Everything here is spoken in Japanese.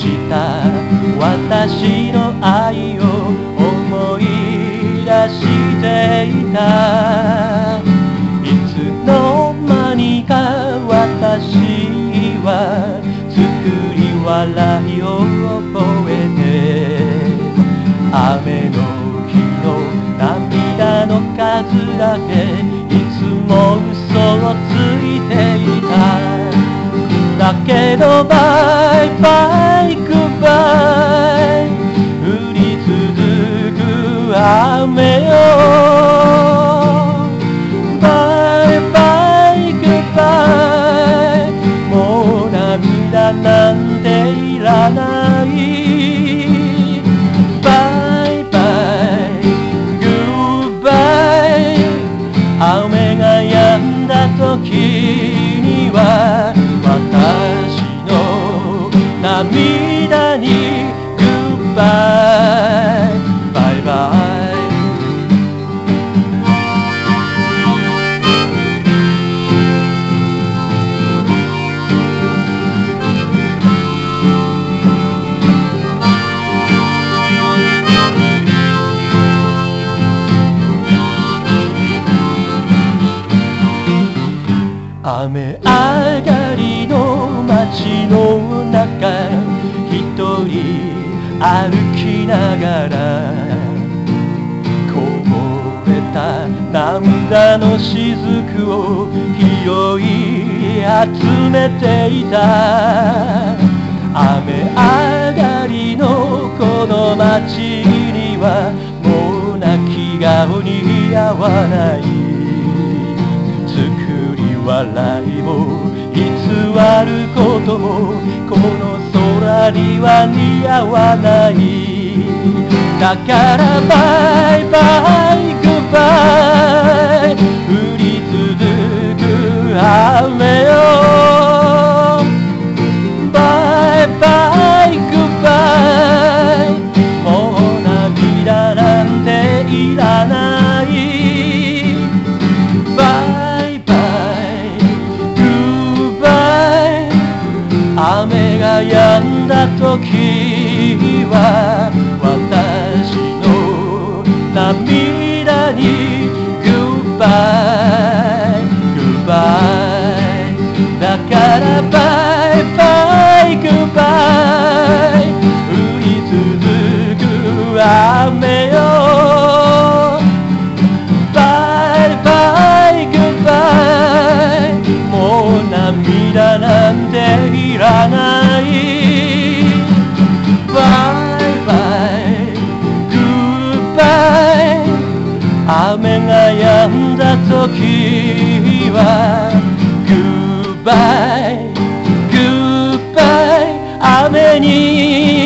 した。私の愛を思い出していた。いつの間にか私は作り笑いを覚えて。雨の日の涙の数だけいつも嘘をついていた。だけどバイバイ。dame 雨上がりの街の中一人歩きながらこぼれた涙の雫を拾い集めていた。雨上がりのこの街にはもう泣き顔に合わない。作笑いも偽ることもこの空には似合わない。だからバイバイ。止んだ時は私の涙悩んだ時はグッバイグッバイ雨に